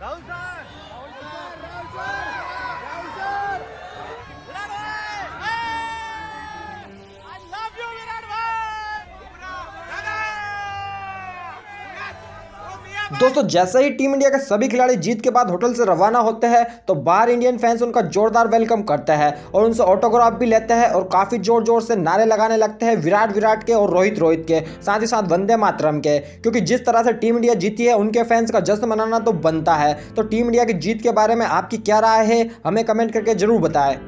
唐三唐三。दोस्तों, जैसे ही team India के सभी खिलाड़ी जीत के बाद होटल से रवाना होते हैं तो बाहर इंडियन फैंस उनका जोरदार वेलकम करते हैं और उनसे ऑटोग्राफ भी लेते हैं और काफ़ी ज़ोर ज़ोर से नारे लगाने लगते हैं विराट विराट के और रोहित रोहित के, साथ ही साथ वंदे मातरम के। क्योंकि जिस तरह से टीम इंडिया जीती है, उनके फैंस का जश्न मनाना तो बनता है। तो टीम इंडिया की जीत के बारे में आपकी क्या राय है, हमें कमेंट करके ज़रूर बताएँ।